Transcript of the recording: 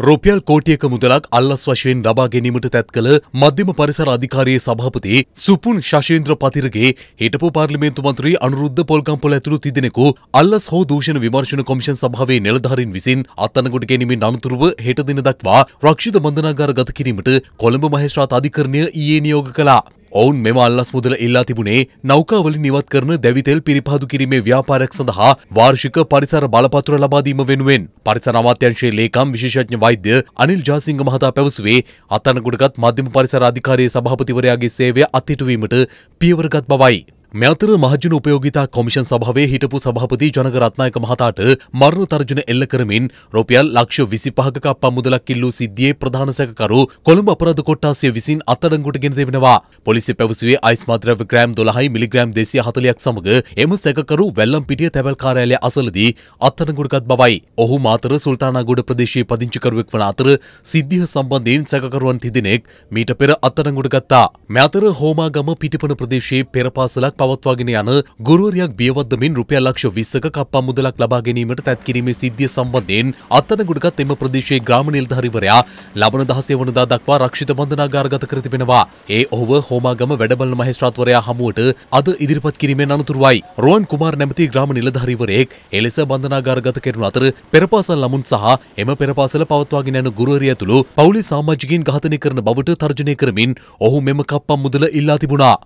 රුපියල් කෝටියක මුදලක් අල්ලස් වශයෙන් ලබා ගැනීමට තැත් කළ මධ්‍යම පරිසර අධිකාරියේ සභාපති සුපුන් ශශේන්ද්‍ර පතිරගේ හිටපු පාර්ලිමේන්තු මන්ත්‍රී අනුරුද්ධ පොල්ගම්පොල ඇතුළු තිදෙනෙකු අල්ලස් හෝ දූෂණ විමර්ශන කොමිෂන් සභාවේ නිලධාරීන් විසින් අත්අඩංගුවට ගැනීමෙන් අනතුරුව හෙට දින දක්වා රක්ෂිත බන්ධනාගාර ගත කිරීමට කොළඹ මහේස්ත්‍රාත් අධිකරණය ඊයේ නියෝග කළා. ඔවුන් මෙම අල්ලස් මුදල ඉල්ලා තිබුණේ නෞකාවලින් නිවත් කරන දැවිතෙල් පිරිපහදු කිරීමේ ව්‍යාපාරයක් සඳහා වාර්ෂික පරිසර බලපත්‍ර ලබා දීම වෙනුවෙන් පරිසර අමාත්‍යංශයේ ලේකම් විශේෂඥ වෛද්‍ය අනිල් ජාසිංහ මහතා පැවසුවේ අත්අඩංගුවටගත් මධ්‍යම පරිසර අධිකාරියේ සභාපතිවරයාගේ සේවය අත්හිටුවීමට පියවරගත් බවයි. මේ අතර මහජන උපයෝගිතා කොමිෂන් සභාවේ හිටපු සභාපති ජනක රත්නායක මහතාට මරණ තර්ජන එල්ල කරමින් රුපියල් ලක්ෂ 25ක කප්පම් මුදලක් ඉල්ලූ සිද්ධියේ ප්‍රධාන සැකකරු කොළඹ අපරාධ කොට්ටාසිය විසින් අත්අඩංගුවට ගෙන තිබෙනවා. පොලිසිය පැවසුවේ අයිස් මද්‍රව්‍ය ග්‍රෑම් 12යි මිලිග්‍රෑම් 240ක් සමග එම සැකකරු වැල්ලම්පිටිය තැවැල් කාර්යාලය අසලදී අත්අඩංගුවටගත් බවයි. ඔහු මාතර සුල්තානාගොඩ ප්‍රදේශයේ පදිංචිකරුවෙක් වන අතර සිද්ධිය සම්බන්ධයෙන් සැකකරුවන් තිදෙනෙක් මීට පෙර අත්අඩංගුවට ගත්තා. මේ අතර හෝමාගම පිටිපන ප්‍රදේශයේ පෙරපාසලක් පවත්වාගෙන යන ගුරුවරයක් බියවද්දමින් රුපියල් ලක්ෂ 20ක කප්පම් මුදලක් ලබා ගැනීමට තැත් කිරීමේ සිද්ධිය සම්බන්ධයෙන් අත්අඩංගුවටගත් එම ප්‍රදේශයේ ග්‍රාම නිලධාරිවරයා ලබන 16 වනදා දක්වා රක්ෂිත බන්ධනාගාරගත කර තිබෙනවා. ඒ ඔහුව හෝමාගම වැඩබලන මහේස්ත්‍රාත්වරයා හමුවට අද ඉදිරිපත් කිරීමෙන් අනතුරුවයි. රෝහන් කුමාර් නැමැති ග්‍රාම නිලධාරිවරයෙක් එලෙස බන්ධනාගාරගත කෙරුණු අතර පෙරපාසල් ළමුන් සහ එම පෙරපාසල පවත්වාගෙන යන ගුරුවරිය ඇතුළු පවුලේ සමාජිකයින් ඝාතනය කරන බවට තර්ජනය කරමින් ඔහු මෙම කප්පම් මුදල ඉල්ලා තිබුණා.